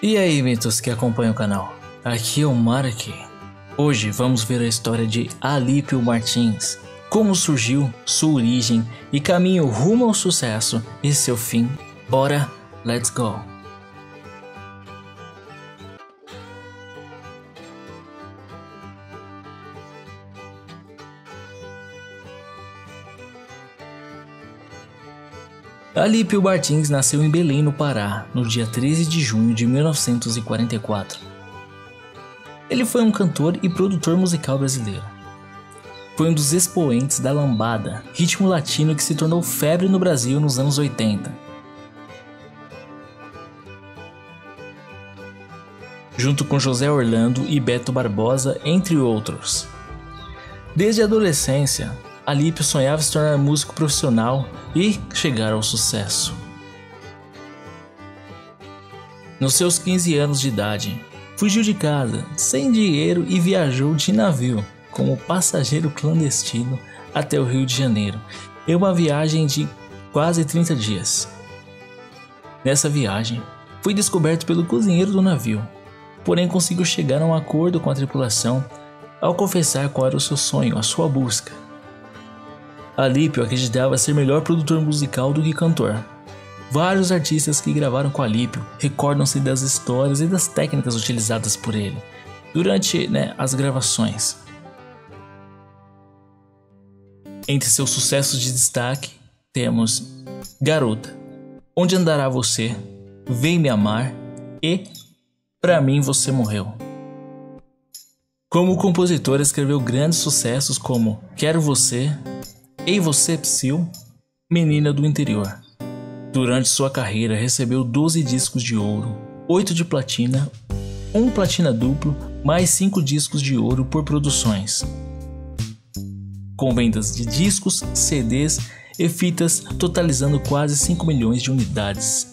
E aí, mitos que acompanham o canal? Aqui é o Mark. Hoje vamos ver a história de Alípio Martins, como surgiu, sua origem e caminho rumo ao sucesso e seu fim. Bora, let's go! Alípio Martins nasceu em Belém, no Pará, no dia 13 de junho de 1944. Ele foi um cantor e produtor musical brasileiro. Foi um dos expoentes da lambada, ritmo latino que se tornou febre no Brasil nos anos 80. Junto com José Orlando e Beto Barbosa, entre outros. Desde a adolescência, Alípio sonhava se tornar músico profissional e chegar ao sucesso. Nos seus 15 anos de idade, fugiu de casa, sem dinheiro e viajou de navio como passageiro clandestino até o Rio de Janeiro, em uma viagem de quase 30 dias. Nessa viagem, foi descoberto pelo cozinheiro do navio, porém conseguiu chegar a um acordo com a tripulação ao confessar qual era o seu sonho, a sua busca. Alípio acreditava ser melhor produtor musical do que cantor. Vários artistas que gravaram com Alípio recordam-se das histórias e das técnicas utilizadas por ele durante né, as gravações. Entre seus sucessos de destaque temos Garota, Onde Andará Você, Vem Me Amar e Pra Mim Você Morreu. Como compositor, escreveu grandes sucessos como Quero Você, Ei Você Menina do Interior. Durante sua carreira recebeu 12 discos de ouro, 8 de platina, 1 platina duplo, mais 5 discos de ouro por produções. Com vendas de discos, CDs e fitas totalizando quase 5 milhões de unidades.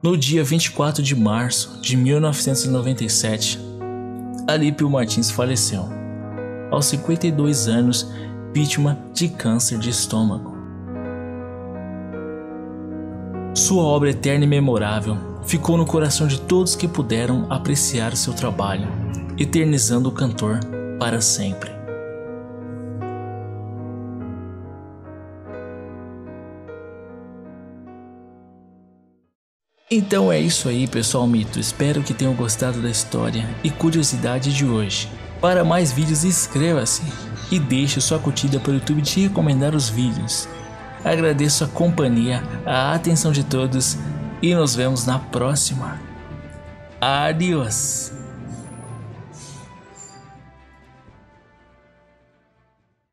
No dia 24 de março de 1997, Alípio Martins faleceu aos 52 anos, vítima de câncer de estômago. Sua obra eterna e memorável ficou no coração de todos que puderam apreciar seu trabalho, eternizando o cantor para sempre. Então é isso aí, pessoal mito. Espero que tenham gostado da história e curiosidade de hoje. Para mais vídeos inscreva-se e deixe sua curtida para o YouTube te recomendar os vídeos. Agradeço a companhia, a atenção de todos e nos vemos na próxima. Adiós!